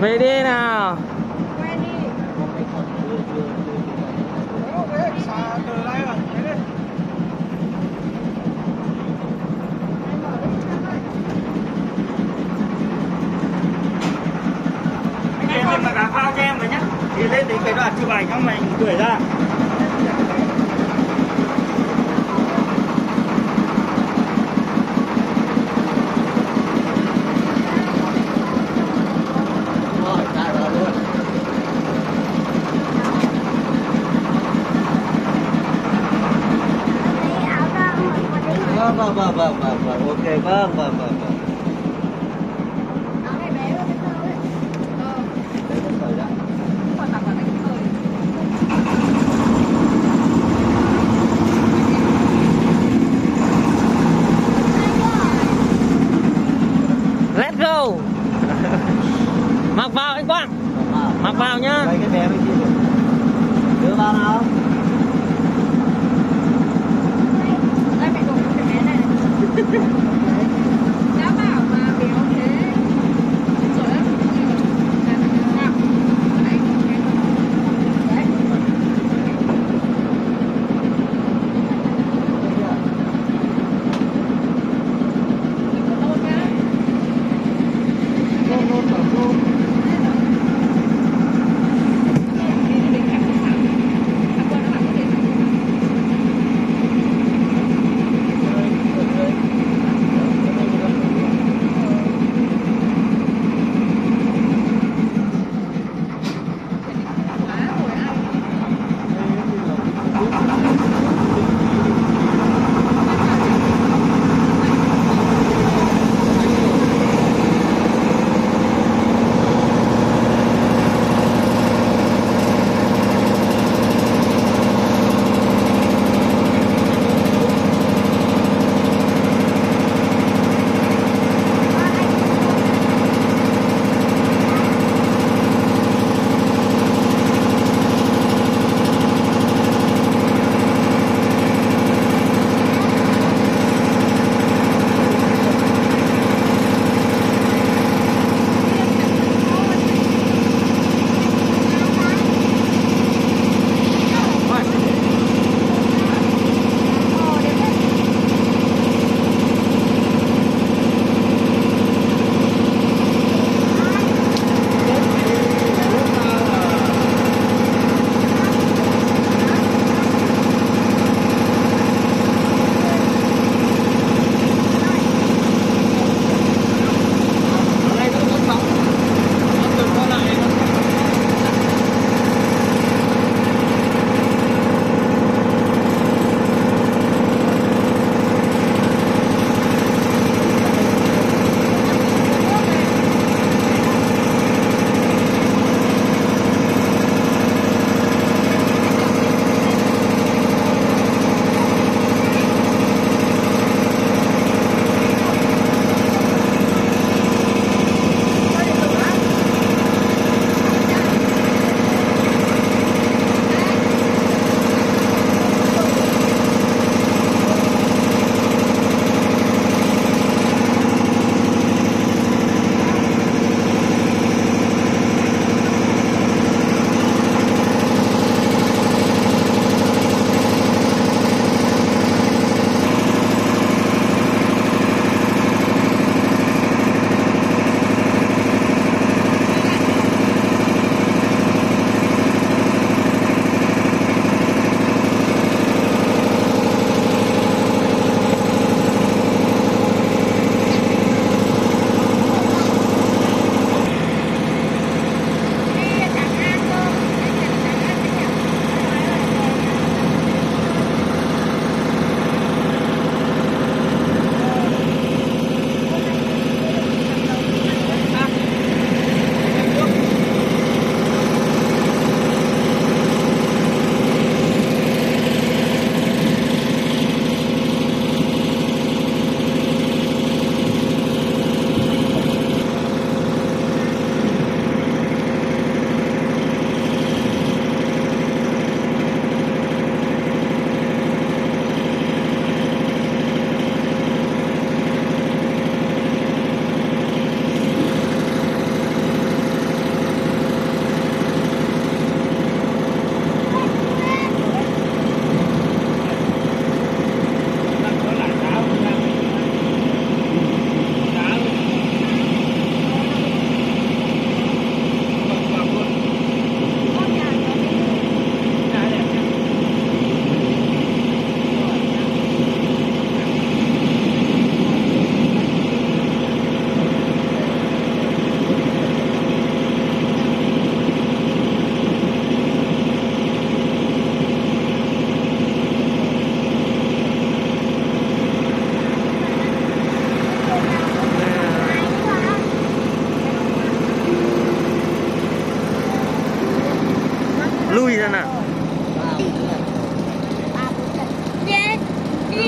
về đi nào. Quen mà cả phao cho em nhá. Thì lên đến cái đoạn chụp ảnh xong mình gửi ra rồi chạy vào luôn lấy áo ra một một đấy vâng vâng vâng vâng vâng ok vâng vâng vâng. Vâng let's go. Mặc vào anh quang. Mặc vào. Nhá. Lấy cái bé bên kia đưa vào nào Ha ha ha!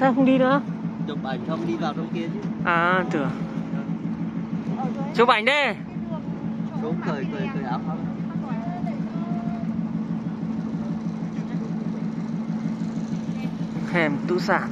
sao không đi nữa? Chụp ảnh xong đi vào trong kia chứ. À tưởng dưới chụp ảnh đi. Xuống cởi cởi cởi áo không hẻm tư sản